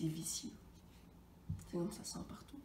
c'est vicieux. C'est comme ça sent partout.